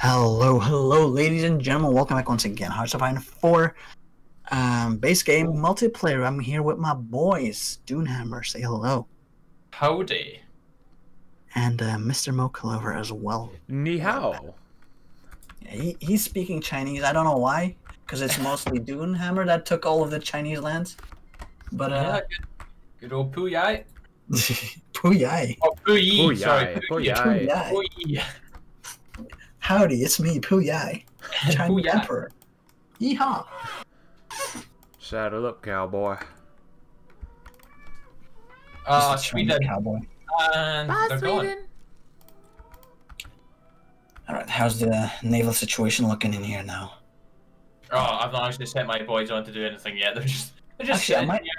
Hello, hello, ladies and gentlemen. Welcome back once again. Hearts of Iron 4 um, base game multiplayer. I'm here with my boys. Doonhamer, say hello. Howdy. And uh, Mr. Mochalover as well. Ni hao. He, he's speaking Chinese. I don't know why, because it's mostly Doonhamer that took all of the Chinese lands. But, Yeah, uh, good, good old Puyai. Puyai. Oh, Puyi. Puyai, Sorry, Puyai. Puyai. Puyi. Howdy, it's me, Puyai. Chinese Puyai. Emperor. Yeehaw. Saddle up, cowboy. Uh, Just Sweden. Cowboy. And they're gone. Alright, how's the naval situation looking in here now? Oh, I've not actually sent my boys on to do anything yet. They're just, they're just Actually, I might- here.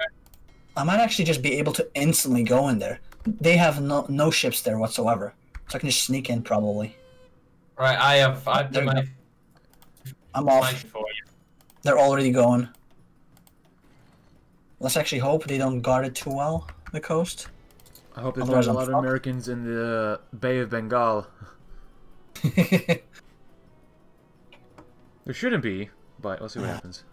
I might actually just be able to instantly go in there. They have no no ships there whatsoever, so I can just sneak in probably. Right, I have, I have my, I'm my off. for you. They're already going. Let's actually hope they don't guard it too well, the coast. I hope there's Otherwise not a I'm lot of. Americans in the uh, Bay of Bengal. There shouldn't be, but let's see what Yeah. happens.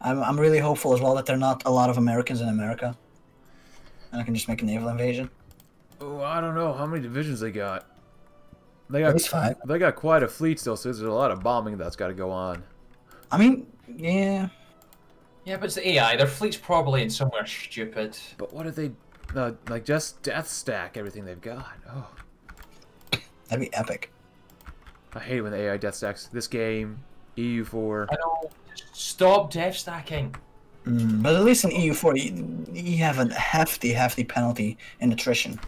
I'm I'm really hopeful as well that there are not a lot of Americans in America, and I can just make a naval invasion. Oh, I don't know how many divisions they got. They got least five. they got quite a fleet still, so there's a lot of bombing that's got to go on. I mean, yeah, Yeah, but it's the AI. Their fleet's probably in somewhere stupid. But what if they uh, like just death stack everything they've got? Oh, that'd be epic. I hate when the AI death stacks this game. EU4. I know. Stop death stacking. Mm, but at least in EU4, you, you have a hefty, hefty penalty in attrition.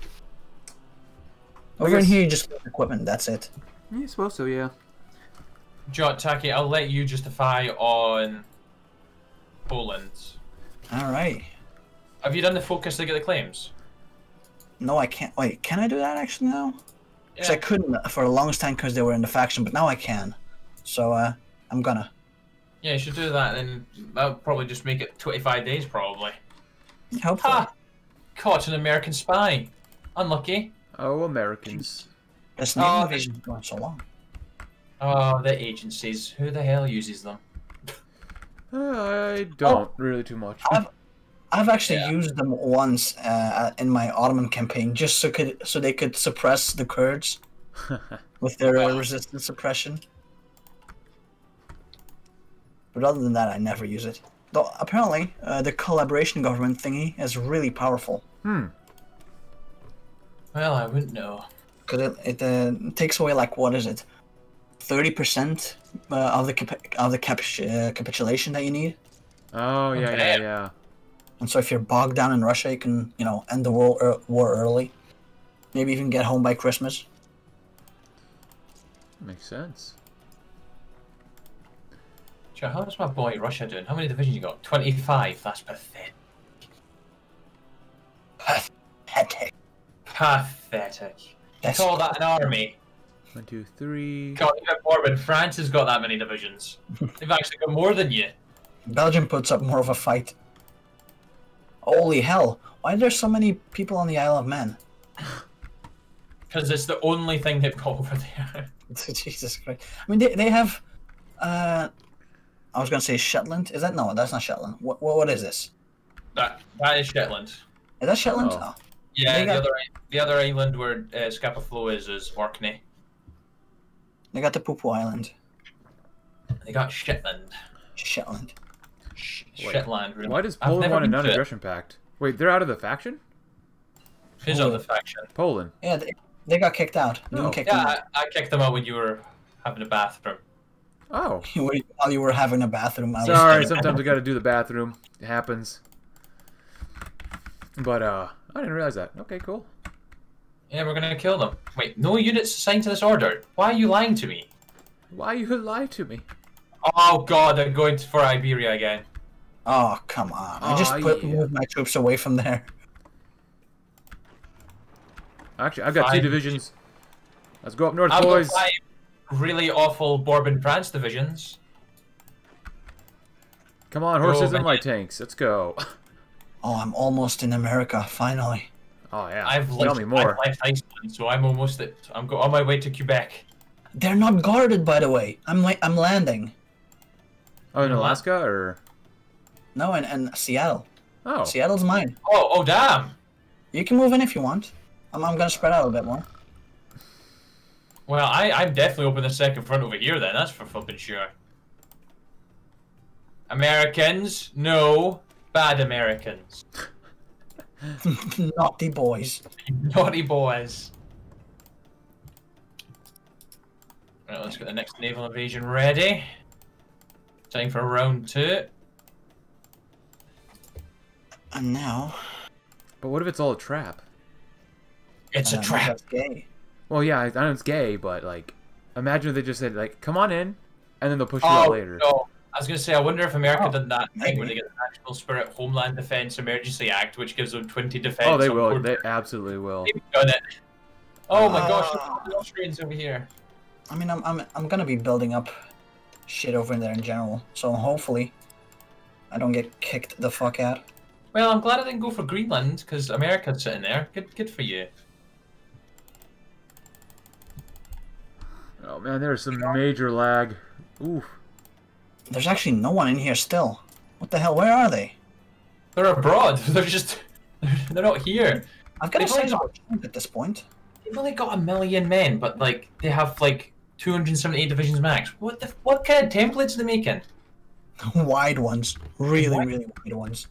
Over in here, you just get equipment. That's it. Yeah, suppose so. Yeah. John Takkie, I'll let you justify on Poland. All right. Have you done the focus to get the claims? No, I can't. Wait, can I do that actually now? Because I couldn't for the longest time because they were in the faction, but now I can. So uh, I'm gonna. Yeah, you should do that, and that'll probably just make it 25 days, probably. Hopefully. Ha! Caught an American spy. Unlucky. Oh, Americans. This Oh, naval they- invasion's going so long. Oh, the agencies. Who the hell uses them? Uh, I don't really too much. I've I've actually Yeah. used them once uh, in my Ottoman campaign, just so could so they could suppress the Kurds with their uh, resistance suppression. But other than that, I never use it. Though apparently, uh, the collaboration government thingy is really powerful hmm. Well, I wouldn't know. because it, it uh, takes away like what is it, thirty percent uh, of the cap- of the cap- uh, capitulation that you need. Oh yeah, yeah, Okay. yeah. And so if you're bogged down in Russia, you can you know end the war er, war early, maybe even get home by Christmas. Makes sense. Joe, how's my boy Russia doing? How many divisions you got? 25. That's pathetic. Pathetic. Pathetic. You That's call that an army? One, two, three. God, even more, Morbid France has got that many divisions. They've actually got more than you. Belgium puts up more of a fight. Holy hell! Why are there so many people on the Isle of Man? Because it's the only thing they've got over there. Jesus Christ! I mean, they, they have. Uh, I was gonna say Shetland. Is that no? That's not Shetland. What what, what is this? that that is Shetland. Is that Shetland? Oh. Oh. Yeah, They the got- other the other island where uh, Scapa Flow is is Orkney. They got the Poo Poo Island. They got Shetland. Shetland. Sh- Wait, Shetland. Really. Why does Poland want a been to it. non-aggression pact? Wait, they're out of the faction? Who's out of the faction? Poland. Yeah, they, they got kicked out. Doon Oh. kicked Yeah, them out. I, I kicked them out when you were having a bathroom. Oh, While you were having a bathroom. I was sorry. Sometimes we got to do the bathroom. It happens. But uh, I didn't realize that. Okay, cool. Yeah, we're gonna kill them. Wait, no units assigned to this order. Why are you lying to me? Why you lie to me? Oh god, they're going for Iberia again. Oh come on! I just put yeah. moved my troops away from there. Actually, I've got two divisions. Let's go up north, I've got boys. five really awful Bourbon France divisions. Come on, horses Go, and light tanks. Let's go. Oh, I'm almost in America finally. Oh yeah. I've Tell left, me more. I've left Iceland, so I'm almost at. I'm go on my way to Quebec. They're not guarded, by the way. I'm like I'm landing. Oh, in You know? Alaska or? No, in, in Seattle. Oh, Seattle's mine. Oh, oh, damn. You can move in if you want. I'm, I'm gonna spread out a bit more. Well, I, I'm definitely open the second front over here then. That's for flipping sure. Americans, no. Bad Americans. Naughty boys. Naughty boys. Right, let's get the next naval invasion ready. Time for round two. And now. but what if it's all a trap? It's a trap. that's gay. Well, yeah, I I know it's gay, but like, imagine if they just said like, "Come on in," and then they'll push you out Oh, later. no. I was going to say, I wonder if America Oh, did that thing where maybe. they get the National Spirit Homeland Defense Emergency Act, which gives them 20 defense. Oh, they will. board. They absolutely will. They've done it. Oh my gosh, uh, look at the Austrians over here. I mean, I'm, I'm, I'm gonna be building up shit over there in general. So hopefully, I don't get kicked the fuck out. Well, I'm glad I didn't go for Greenland because America's sitting there. Good, good for you. Oh man, there's some major lag. Oof. There's actually no one in here still. What the hell? Where are they? They're abroad. They're just, they're not here. I've got a They've only sizable chunk at this point. They've only got a million men, but like they have like 278 divisions max. What the? What kind of templates are they making? wide ones. Really, What? really wide ones.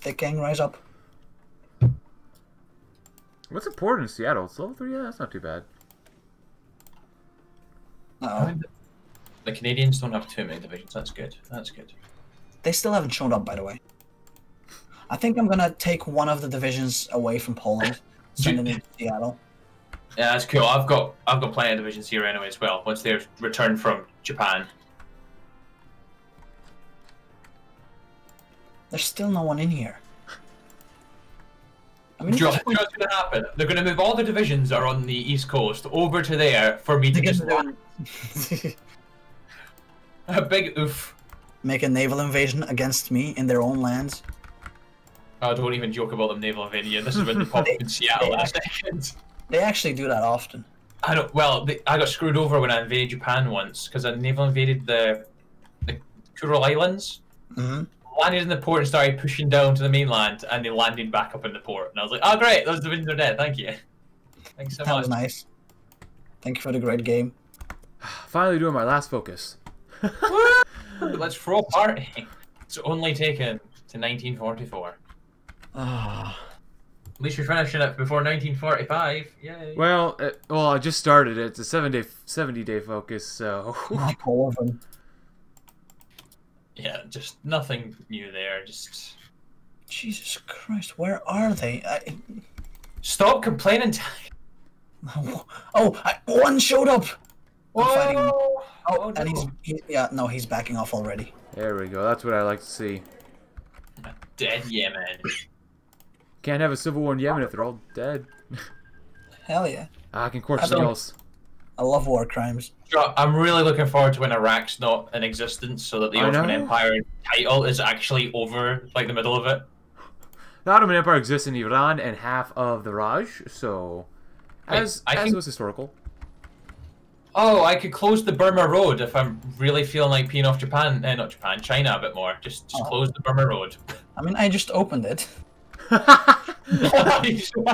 Thick gang, rise up. What's important in Seattle? It's level three. Yeah, that's not too bad. Uh oh. The Canadians don't have too many divisions. That's good. That's good. They still haven't shown up, by the way. I think I'm gonna take one of the divisions away from Poland, send it into Seattle. Yeah, that's cool. I've got I've got plenty of divisions here anyway as well. Once they're returned from Japan. There's still no one in here. I mean, Do you at know this point, what's going to happen? They're going to move all the divisions that are on the east coast over to there for me to just a big oof. make a naval invasion against me in their own lands. Oh, don't even joke about them naval invasion. This is when they pop up in Seattle in a second. They actually do that often. I don't. Well, they, I got screwed over when I invaded Japan once because I naval invaded the the Kuril Islands. hmm Landed in the port and started pushing down to the mainland, and they landed back up in the port. And I was like, "Oh, great! Those divisions are dead. Thank you. Thanks so That much." was nice. Thank you for the great game. Finally doing my last focus. Let's throw a party. It's only taken to 1944. Ah, At least you're finishing it before 1945. Yay. Well, it, well, I just started it. It's a seven day, seventy day focus. So all of them. Yeah, just nothing new there. Just Jesus Christ, where are they? I, stop complaining. Ty. oh, I, one showed up. I'm fighting him. Oh, Oh, and he's he, yeah, no, he's backing off already. there we go. That's what I like to see. Dead Yemen. Can't have a civil war in Yemen if they're all dead. Hell yeah, ah, I can court I something else. I love war crimes. I'm really looking forward to when Iraq's not in existence, so that the I Ottoman know. Empire title is actually over, like the middle of it. The Ottoman Empire exists in Iran and half of the Raj, so Wait, as I as think- was historical. Oh, I could close the Burma Road if I'm really feeling like peeing off Japan, eh, not Japan, China a bit more. Just, just Oh. close the Burma Road. I mean, I just opened it.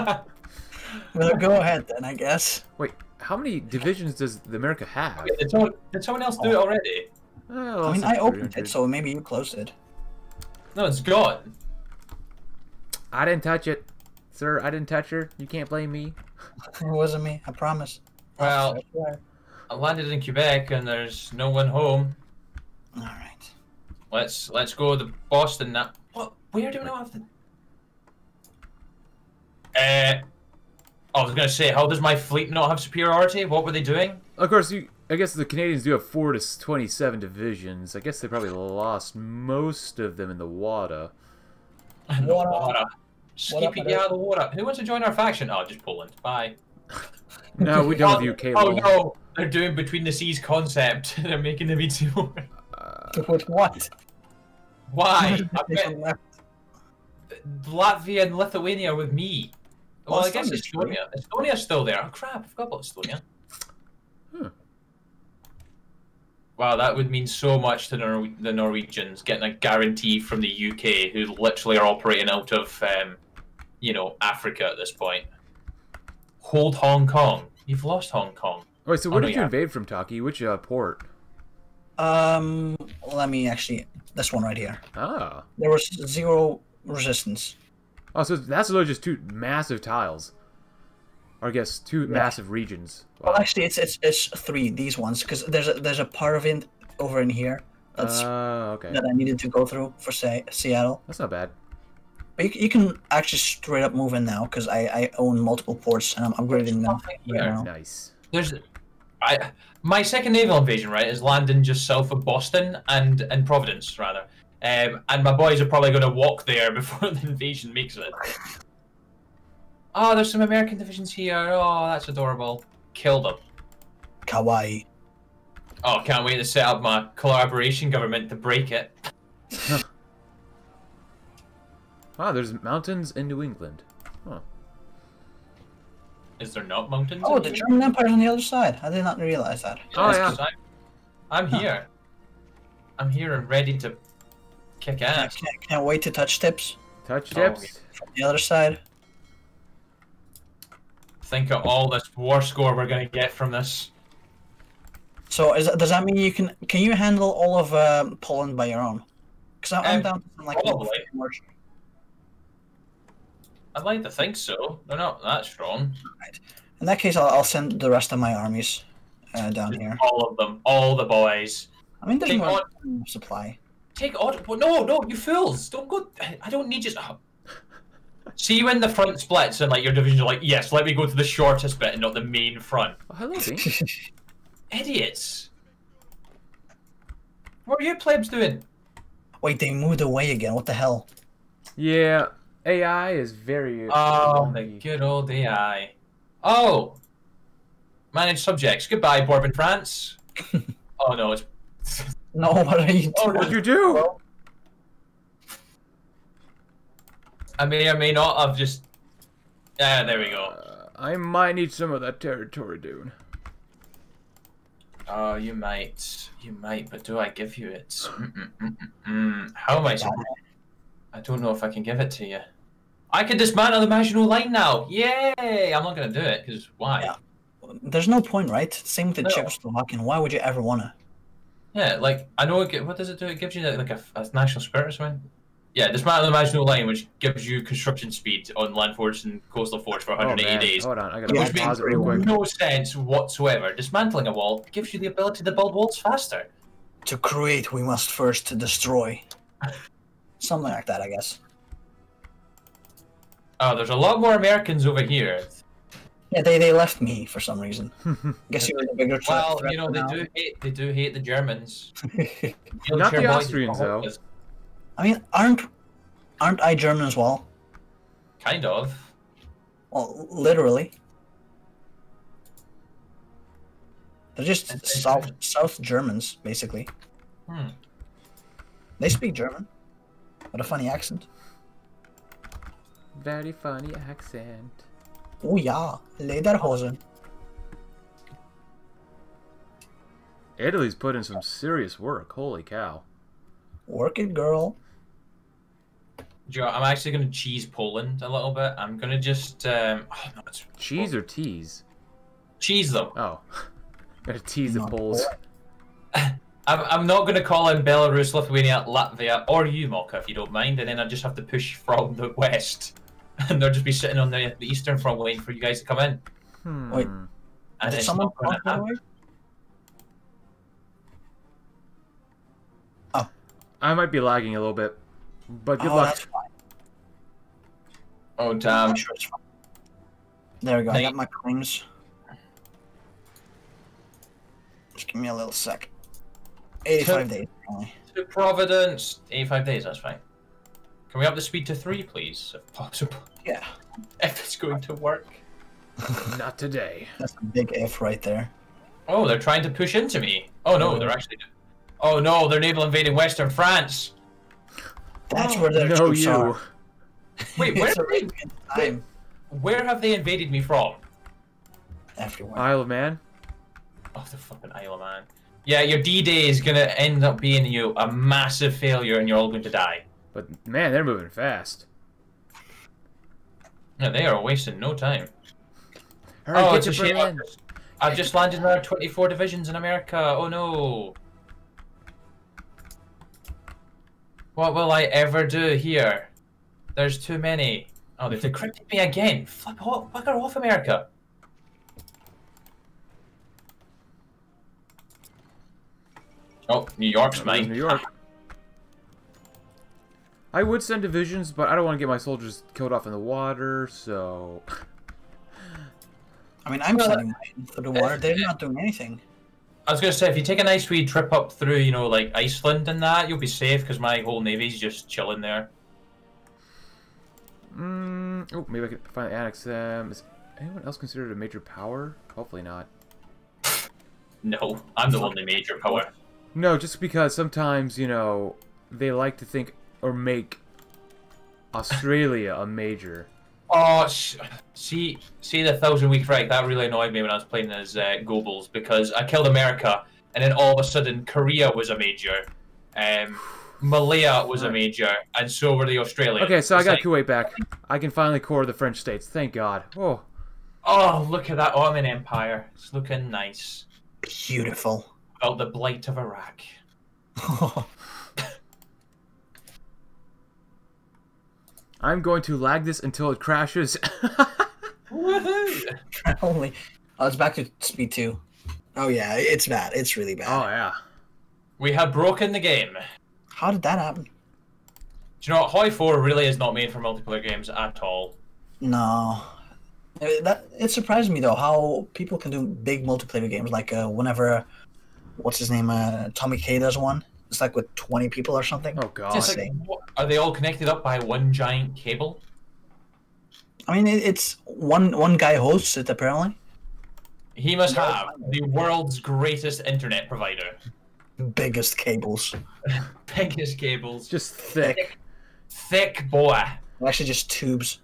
Well, go ahead then, I guess. Wait, how many divisions does the America have? did, someone, did someone else do it already? Eh, I mean, I opened it, so maybe you closed it. No, it's gone. I didn't touch it, sir. I didn't touch her. You can't blame me. It wasn't me, I promise. Well- I landed in Quebec and there's no one home. all right. Let's let's go to Boston now. What? Where do we not have the? Uh, I was gonna say, how does my fleet not have superiority? What were they doing? Of course, you. I guess the Canadians do have four to twenty-seven divisions. I guess they probably lost most of them in the water. In the Water. water. Just Water, keeping you out of the water. Who wants to join our faction? Oh, just Poland. Bye no, we don't view cable. Oh no, they're doing Between the Seas concept. they're making the video. Uh, what? Why? Latvia and Lithuania with me. Well, well I guess Estonia. Estonia. Estonia's still there. Oh, crap, I forgot about Estonia. Hmm. Wow, that would mean so much to Nor the Norwegians getting a guarantee from the UK, who literally are operating out of, um, you know, Africa at this point. Hold Hong Kong. You've lost Hong Kong. Wait, so Oh, where no, did you yeah. invade from, Takkie? Which uh, port? Um, let me actually. This one right here. Ah. There was zero resistance. Oh, so that's literally just two massive tiles. Or I guess two massive regions. Wow. Well, actually, it's it's it's three. These ones because there's a there's a part of it over in here that's Uh, okay. that I needed to go through for say Seattle. That's not bad. But you, you can actually straight up move in now because I, I own multiple ports and I'm upgrading them right Yeah. now. Nice. There's, I, my second naval invasion, right, is landing just south of Boston and and Providence rather. Um, and my boys are probably going to walk there before the invasion makes it. Oh, there's some American divisions here. Oh, that's adorable. Kill them. Kawaii. Oh, can't wait to set up my collaboration government to break it. Ah, there's mountains in New England. Huh. Is there not mountains? Oh, in the here? German Empire's on the other side. I did not realize that. Oh, Yes, yeah. 'cause I'm, I'm Huh. here. I'm here and ready to kick I ass. can't, can't wait to touch tips Touch Oh, tips. from the other side. Think of all this war score we're gonna get from this. So is that, does that mean you can can you handle all of um, Poland by your own? Because I'm Um, down to some, like probably. March. I'd like to think so. They're not that strong. In that case, I'll, I'll send the rest of my armies uh, down here. All of them, all the boys. I mean, there's Take more on- supply. Take odd. well, No, no, you fools! Don't go. I don't need you. oh. See when the front splits and like your divisions are like, yes, let me go to the shortest bit and not the main front. Oh, hello, Idiots. What are you plebs doing? Wait, they moved away again. What the hell? yeah, AI is very. Oh, the good old AI. Oh! Manage subjects. Goodbye, Bourbon France. oh no, it's. No, what are you Oh. What'd you do? I may or may not have just. Yeah, there we go. Uh, I might need some of that territory, dude. Oh, you might. You might, but do I give you it? Mm-mm-mm-mm-mm. How am I supposed I don't know if I can give it to you. I can dismantle the Maginot Line now! Yay! I'm not gonna do it, because why? Yeah. There's no point, right? Same with the No. Czechoslovakian. Why would you ever wanna? Yeah, like I know. It, what does it do? It gives you like a, a national spirit or something. Yeah, dismantle the Maginot Line, which gives you construction speed on land forts and coastal forts for Oh 180 man, days. hold on, I gotta Yeah, Which pause makes it real quick. no sense whatsoever. Dismantling a wall gives you the ability to build walls faster. To create, we must first destroy. Something like that, I guess. Oh, there's a lot more Americans over here. Yeah, they, they left me for some reason. Guess you were the bigger threat. Well, you know they now. do hate they do hate the Germans. Not the Austrians, though. I mean, aren't aren't I German as well? Kind of. Well, literally. They're just And- South South Germans, basically. Hmm. They speak German, with a funny accent. Very funny accent. Oh yeah, Lederhosen. Italy's put in some serious work. Holy cow. Work it, girl. Do you know, I'm actually going to cheese Poland a little bit. I'm going to just um, oh, no, it's Cheese or tease? cheese them. Oh. Gotta tease the Poles. I'm, I'm not going to call in Belarus, Lithuania, Latvia, or you, Mocha, if you don't mind, and then I just have to push from the west, and they'll just be sitting on the, the eastern front waiting for you guys to come in. Hmm. Wait. And Did someone not going cross to my happen. way? I might be lagging a little bit. But good oh, luck. that's fine. Oh I'm damn! sure it's fine. There we go. I Hey. got my claims. Just give me a little sec. 85 days only. To Providence, 85 days. That's fine. Can we up the speed to three, please, if possible? Yeah, If it's going to work. Not today. that's a big if right there. Oh, they're trying to push into me. Oh no, they're actually. Oh no, they're naval invading Western France. That's Oh, where their no, troops you. are. Wait, where it's have they, Arabian time where have they invaded me from? everywhere. Isle of Man? Oh, the fucking Isle of Man. Yeah, your D-Day is gonna end up being you a massive failure, and you're all going to die. But man, they're moving fast. Yeah, they are wasting no time. Hurry, oh, get it's a to shame. Berlin. I've just- I've just landed another 24 divisions in America. Oh no. What will I ever do here? There's too many. Oh, they've decrypted me again. Flip off, bugger off, America. Oh, New York's mine. New York. I would send divisions, but I don't want to get my soldiers killed off in the water, so... I mean, I'm Well, sending mine through the water. They're not doing anything. I was gonna say, if you take a nice wee trip up through, you know, like Iceland and that, you'll be safe because my whole navy's just chilling there. Mm, oh, maybe I could finally annex them. Is anyone else considered a major power? Hopefully not. No, I'm the only major power. No, just because sometimes, you know, they like to think or make Australia a major. Oh, sh- see, see the Thousand Week Reich. That really annoyed me when I was playing as uh, Goebbels because I killed America, and then all of a sudden Korea was a major, um, Malaya was a major, and so were the Australians. Okay, so I got like, Kuwait back. I can finally core the French states. Thank God. Oh, Oh, look at that Ottoman Empire. It's looking nice. Beautiful. Oh, the blight of Iraq. I'm going to lag this until it crashes. Only. Oh, it's back to speed two. Oh yeah, it's bad. It's really bad. oh, yeah. We have broken the game. How did that happen? Do you know what? Hoi 4 really is not made for multiplayer games at all. No. Uh, That it surprised me though how people can do big multiplayer games like uh, whenever what's his name uh, TommyKay does one. It's like with twenty people or something. Oh, God. It's like, what- are they all connected up by one giant cable? I mean, it's one one guy hosts it apparently. He must have the world's greatest internet provider. Biggest cables. Biggest cables. Just thick. Thick boy. Actually, just tubes.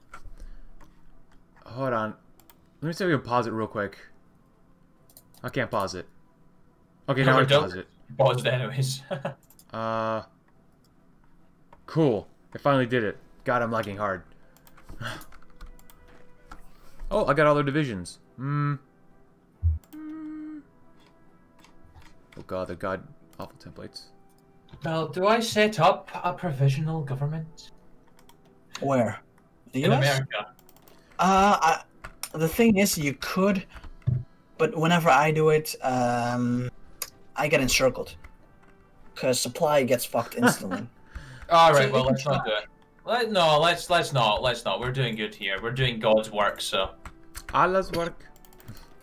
Hold on. Let me see if we can pause it real quick. I can't pause it. Okay, No, now I we're can done. pause it. Anyways. Uh, cool. I finally did it. God, I'm lagging hard. oh, I got all their divisions. Hmm. Hmm. Oh god, the god awful templates. well, do I set up a provisional government Where? The in US? America? Uh, I, the thing is, you could, but whenever I do it, um, I get encircled because supply gets fucked instantly. All So right. Well, let's not do it. Let, no, let's let's not. Let's not. We're doing good here. We're doing God's work. So Allah's work.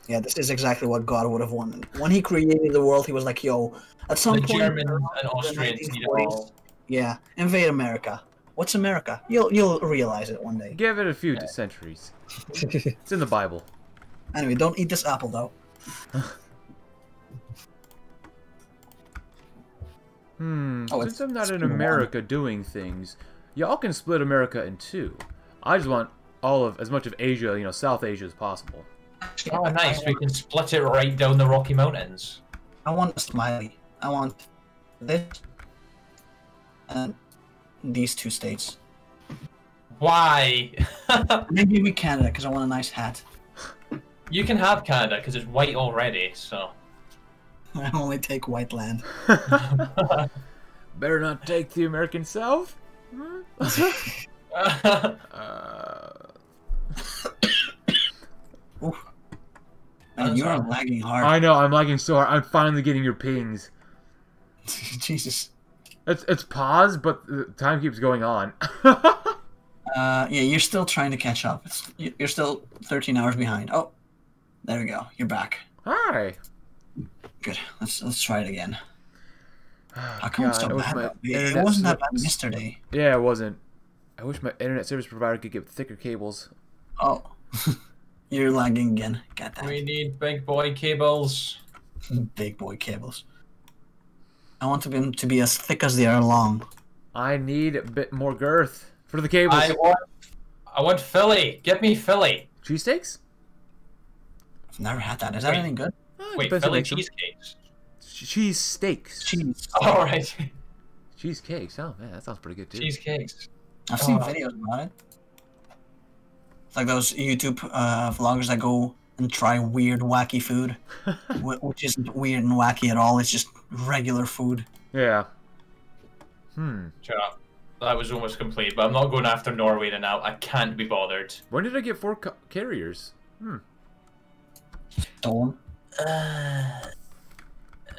yeah, this is exactly what God would have wanted. When He created the world, He was like, "Yo, at some the point, Germans around and the Austrians need it all. yeah, invade America. What's America? You'll you'll realize it one day. Give it a few centuries. It's in the Bible. anyway, don't eat this apple though. Hmm. Oh, Since I'm not in been a while. America doing things, y'all can split America in two. I just want all of as much of Asia, you know, South Asia as possible. Oh, nice. We can split it right down the Rocky Mountains. I want a smiley. I want this and these two states. Why? Maybe we Canada because I want a nice hat. you can have Canada because it's white already. So. I only take white land. Better not take the American South. Uh, Oof. Man, you're hard. lagging hard. I know I'm lagging so hard. I'm finally getting your pings. Jesus. It's it's paused, but time keeps going on. Uh, yeah, you're still trying to catch up. It's, you- you're still 13 hours behind. Oh, there we go. You're back. Hi. Good. Let's let's try it again. How come it's so I wish bad? my though? It- It wasn't that bad yesterday. Yeah, it wasn't. I wish my internet service provider could get thicker cables. Oh, you're lagging again. Got that. we need big boy cables. Big boy cables. I want them to be as thick as they are long. I need a bit more girth for the cables. I want. I want Philly. Get me Philly. Cheesesteaks? I've never had that. Is that Wait. any good? Oh, Wait, depends who Philly makes cheesecakes. cheese steaks. Cheese. All right. Cheesecakes. Oh man, that sounds pretty good too. Cheesecakes. I've seen Oh. videos about it. It's like those YouTube uh, vloggers that go and try weird, wacky food, which isn't weird and wacky at all. It's just regular food. Yeah. Hmm. Sure. That was almost complete, but I'm not going after Norway now. I can't be bothered. When did I get four ca- carriers? Hmm. Stolen. Uh,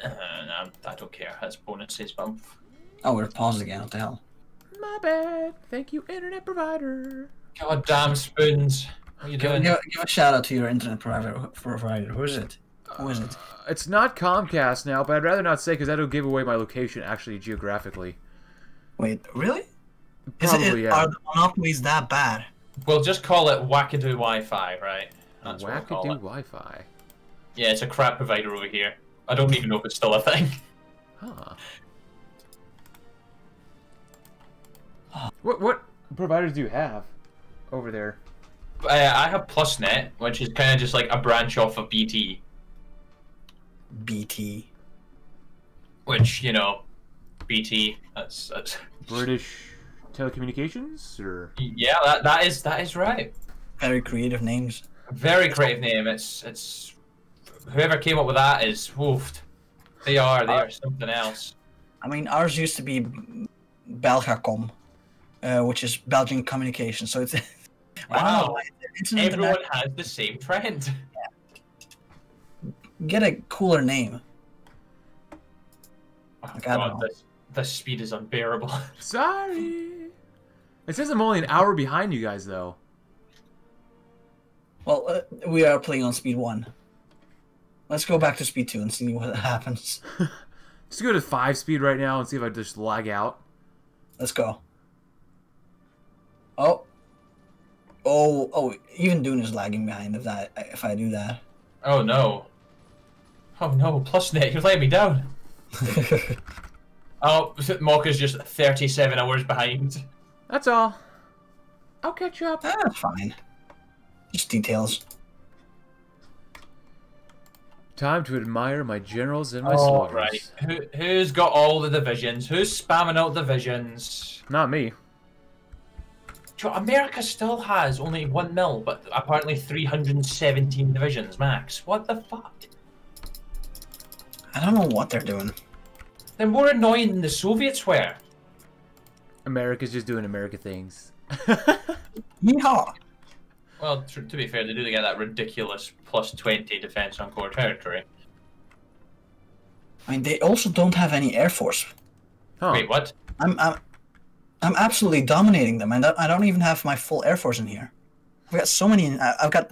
uh, no, I don't care. That's bonuses, but I'm- Oh, we're paused again. What the hell? My bad. Thank you, internet provider. God damn spoons. What are you Give, doing? give, give a shout out to your internet provider. Provider. Who is it? Who is it? Uh, it's not Comcast now, but I'd rather not say because that'll give away my location actually geographically. Wait, really? Is it, Probably, yeah. Are the monopolies that bad? We'll just call it Wackadoo Wi-Fi, right? That's what we'll call Wackadoo. Wi-Fi. Yeah, it's a crap provider over here. I don't even know if it's still a thing. Huh. What what providers do you have over there? Uh, I have PlusNet, which is kind of just like a branch off of BT, BT. which you know, BT. That's, that's British telecommunications or yeah, that that is that is right. Very creative names. Very creative name. It's it's whoever came up with that is woofed. They are they are something else. I mean, ours used to be Belgacom, uh, which is Belgian communication. So it's. I don't Wow. why the Everyone has the same trend. Get a cooler name. Oh, Like, God, know. this, this speed is unbearable. sorry. It says I'm only an hour behind you guys though. Well, uh, we are playing on speed one. Let's go back to speed two and see what happens. Just go to five speed right now and see if I just lag out. Let's go. Oh. Oh, oh, even Doon is lagging behind if that if I do that. Oh no. Oh no, PlusNet, you're letting me down. Oh, Mocha's just 37 hours behind. That's all. I'll catch you up. That's fine. Just details. Time to admire my generals and my oh, All soldiers. right. Who, who's got all the divisions? Who's spamming out divisions? Not me. Joe, America still has only one mil, but apparently 317 divisions max. What the fuck? I don't know what they're doing. They're more annoying than the Soviets were. America's just doing America things. Yeehaw! Well, to, to be fair, they do get that ridiculous plus 20 defense on core territory. I mean, they also don't have any air force. Huh. Wait, what? I'm I'm, I'm absolutely dominating them, and I don't even have my full air force in here. I've got so many. I- I've got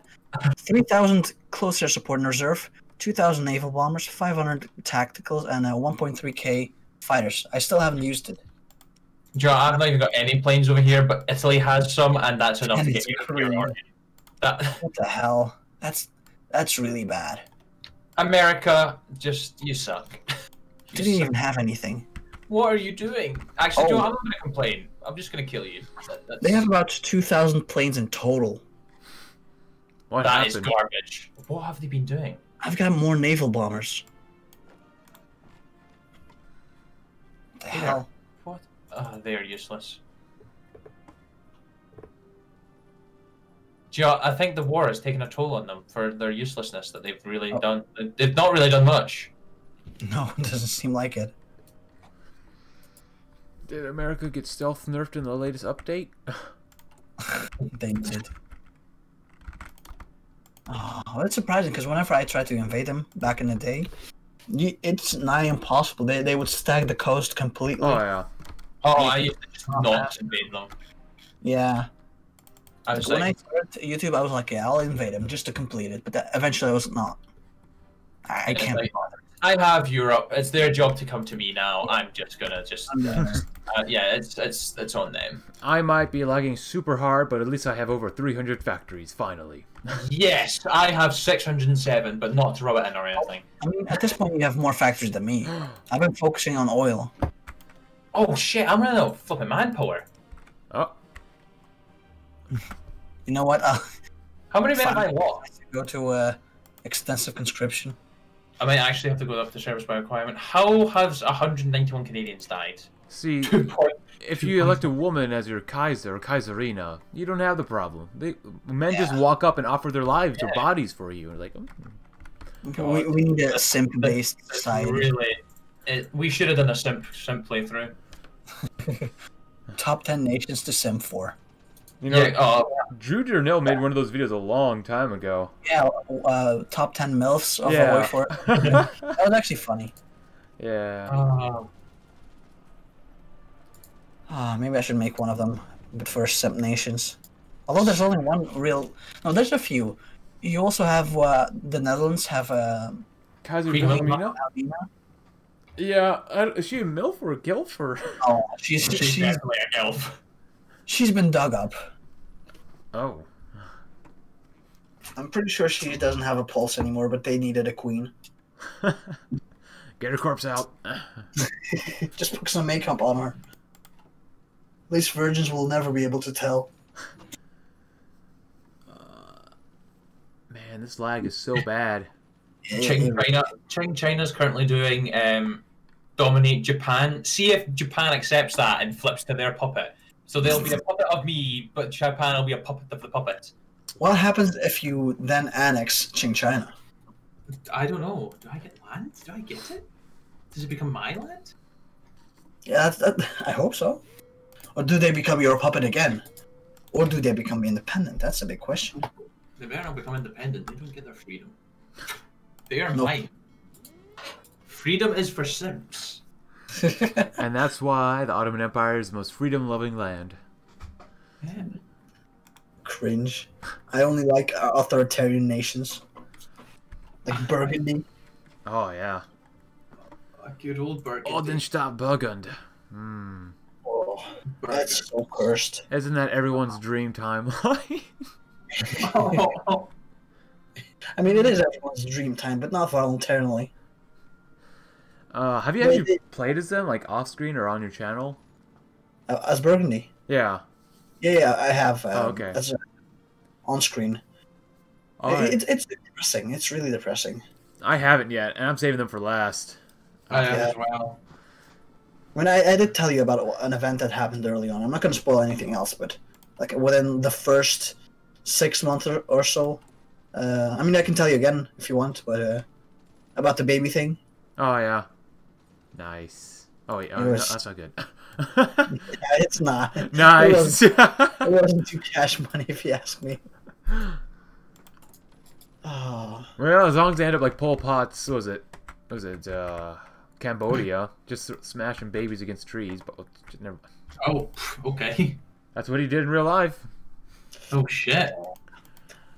three thousand close air support in reserve, two thousand naval bombers, five hundred tacticals, and uh, one point three k fighters. I still haven't used it. Joe, I've not even got any planes over here, but Italy has some, and that's enough And to get you Korean. your army. That What the hell? That's that's really bad. America, just you suck. You Didn't suck. even have anything. What are you doing? Actually, Joe, Oh. I'm not going to complain. I'm just going to kill you. That, They have about two thousand planes in total. What that is happened? garbage. What have they been doing? I've got more naval bombers. What the Yeah. hell? What? Uh, they are useless. Joe, I think the war has taken a toll on them for their uselessness that they've really Oh. done. They've not really done much. No, it doesn't seem like it. Did America get stealth nerfed in the latest update? They did. Oh, that's surprising because whenever I tried to invade them back in the day, you, it's nigh impossible. They, they would stag the coast completely. Oh yeah. Oh, I used to just Not not invade them. Yeah. I was when I started YouTube, I was like, yeah, I'll invade him just to complete it. But that, eventually, I was not. I, I can't be like- bothered. I have Europe. It's their job to come to me now. I'm just gonna just, I'm uh, yeah, it's it's it's on them. I might be lagging super hard, but at least I have over 300 factories, finally. Yes, I have 607, but not to rub it in or anything. I mean, at this point, you have more factories than me. I've been focusing on oil. Oh shit, I'm running out of flipping manpower. You know what? I'll How many men have I Fine. lost? go to uh, extensive conscription. I might actually have to go up to service by requirement. How has 191 Canadians died? See, if you elect a woman as your Kaiser or Kaiserina, you don't have the problem. They, men just walk up and offer their lives or bodies for you. Like, oh, We, we need a simp-based society. Really, it, we should have done a simp simp playthrough. Top ten nations to simp for. You know, yeah. Oh, Drew Durnil made one of those videos a long time ago. Yeah, uh, top ten milfs of Yeah. yeah. for it. That was actually funny. yeah. Ah, maybe I should make one of them, but for simp nations. Although there's only one real. No, there's a few. You also have uh, the Netherlands have a. Kaiser Queen Wilhelmina? Alina. Yeah. I, is she a MILF or a GILF or? Oh, she's she's she's definitely a elf. She's been dug up. Oh. I'm pretty sure she doesn't have a pulse anymore, but they needed a queen. Get her corpse out. Just put some makeup on her. At least virgins will never be able to tell. Man, this lag is so bad. Qing China, Qing China's currently doing um, dominate Japan. See if Japan accepts that and flips to their puppet. So they'll be a puppet of me, but Japan will be a puppet of the puppet. What happens if you then annex Qing China? I don't know. Do I get land? Do I get it? Does it become my land? Yeah, that, that, I hope so. Or do they become your puppet again? Or do they become independent? That's a big question. They better not become independent. They don't get their freedom. They are Nope. mine. Freedom is for simps. And that's why the Ottoman Empire is the most freedom-loving land. Yeah. Cringe. I only like uh, authoritarian nations. Like Burgundy. Oh yeah. A good old Burgundy. Ordensstaat Burgund. Hmm. Oh, that's so cursed. Isn't that everyone's dream timeline? Oh, I mean, it is everyone's dream time, but not voluntarily. Uh, have you They- actually they- played as them, like off screen or on your channel? Uh, as Burgundy. Yeah. Yeah, yeah, I have. Um, Oh, okay. As a, on screen. All right. It, it's depressing. It's really depressing. I haven't yet, and I'm saving them for last. I am Yeah. as well. I mean, I, I did tell you about an event that happened early on. I'm not going to spoil anything else, but like within the first six months or, or so, uh, I mean, I can tell you again if you want, but uh, about the baby thing. Oh yeah. Nice. Oh wait, oh, It no, was- that's not good. Yeah, it's not. It nice. wasn't, it wasn't too cash money, if you ask me. Oh, well, as long as they end up like Pol Pot's, what was it? What was it? Uh, Cambodia, just smashing babies against trees. But just never. Oh, okay. That's what he did in real life. Oh shit.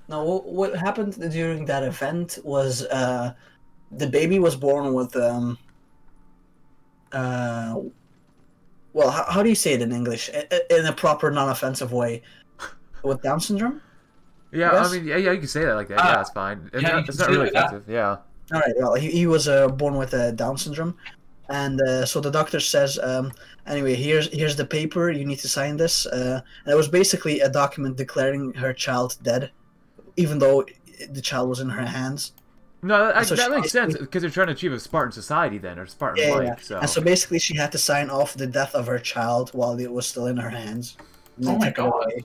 no! What, what happened during that event was uh, the baby was born with um. Uh, well, how, how do you say it in English? I- I- In a proper, non-offensive way, with Down syndrome. Yeah, Yes? I mean, yeah, yeah, you can say that like that. Ah, yeah, it's fine. It's yeah, not, it's not really it that. offensive. Yeah. All right. Well, he, he was uh, born with uh, Down syndrome, and uh, so the doctor says, um, anyway, here's here's the paper. You need to sign this. Uh, and it was basically a document declaring her child dead, even though the child was in her hands. No, that, So that makes sense because they're trying to achieve a Spartan society then, or Spartan Yeah, like. yeah. So. And so basically, she had to sign off the death of her child while it was still in her hands. Oh my God. away.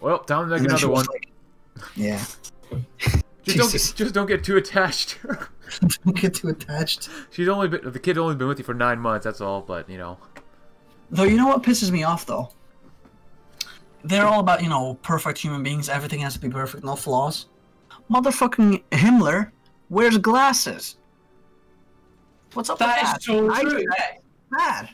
well, time to make And another one. like- yeah. Just don't, Jesus. get, just don't get too attached. Don't get too attached. She's only been the kid's only been with you for nine months. That's all. But you know. Though you know what pisses me off though? They're all about, you know, perfect human beings, everything has to be perfect, no flaws. Motherfucking Himmler wears glasses. What's up That with is that? so I- true. I- bad.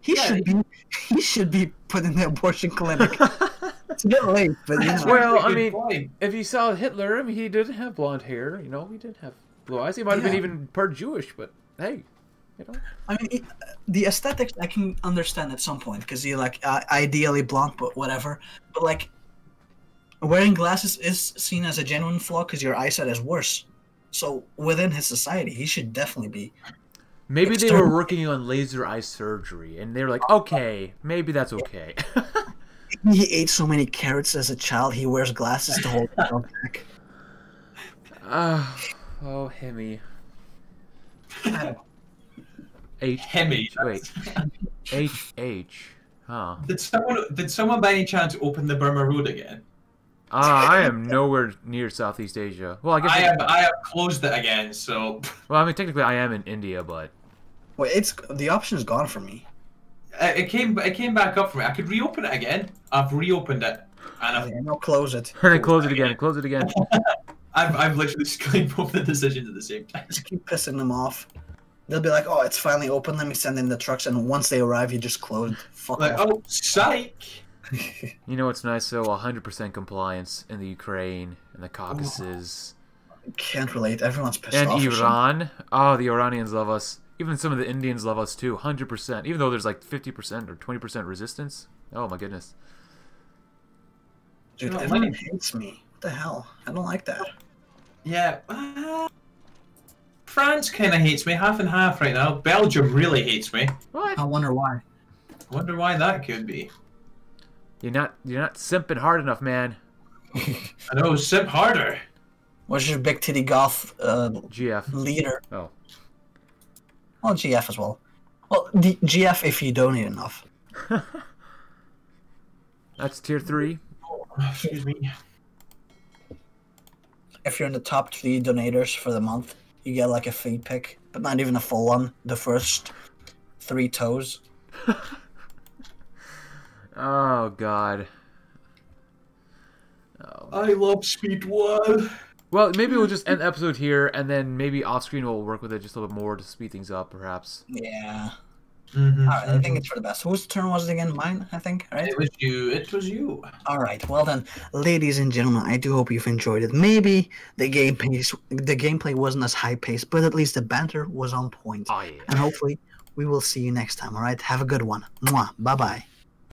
He Yeah, should be he should be put in the abortion clinic. it's a bit late, but you know. Well, I mean- point. if you saw Hitler, I mean, he didn't have blonde hair. You know, he didn't have blue eyes. He might have been even part Jewish, but hey, you know. I mean, it, the aesthetics I can understand at some point because he like uh, ideally blonde, but whatever. But like, wearing glasses is seen as a genuine flaw because your eyesight is worse. So within his society, he should definitely be. Maybe they were working on laser eye surgery, and they were like, okay, maybe that's okay. He ate so many carrots as a child. He wears glasses to hold himself back. Ah, oh, Hemi. H. Hemi. Wait. H H. Huh. Did someone did someone by any chance open the Burma Road again? Ah, I am nowhere near Southeast Asia. Well, I guess. I it- have I have closed it again, so well, I mean, technically, I am in India, but Wait, it's the option is gone for me. uh, it came it came back up for me. I could reopen it again. I've reopened it, and I've Okay, now close it. and then close it again. Close it again. I've, I've literally screened both the decisions at the same time. Just keep pissing them off. They'll be like, "Oh, it's finally open. Let me send in the trucks." And once they arrive, you just close. it. Fuck Like, off. oh, psych! You know what's nice though? 100% compliance in the Ukraine and the Caucasus Can't relate. Everyone's pissed and off. or something. Iran. Oh, the Iranians love us. Even some of the Indians love us too. 100%. Even though there's like 50% or 20% resistance. Oh my goodness. Dude, No, everyone mine- hates me. What the hell? I don't like that. Yeah. uh, France kind of hates me, half and half right now. Belgium really hates me. What? I wonder why. I wonder why that could be. You're not you're not simping hard enough, man. I know, simp harder. What's your big titty golf uh, GF. leader? Oh. Well, GF as well. Well, the GF if you donate enough. That's tier 3. Excuse me. If you're in the top three donators for the month, you get like a free pick, but not even a full one. The first three toes. Oh god. Oh. I love Speed One. Well, maybe we'll just end the episode here, and then maybe off screen we'll work with it just a little bit more to speed things up, perhaps. Yeah. Mm-hmm. All right, I think it's for the best. Whose turn was it again? Mine, I think. Right. It was you. It was you. All right. Well then, ladies and gentlemen, I do hope you've enjoyed it. Maybe the game pace, the gameplay wasn't as high paced, but at least the banter was on point. Oh yeah. And hopefully, we will see you next time. All right. Have a good one. Mwah. Bye bye.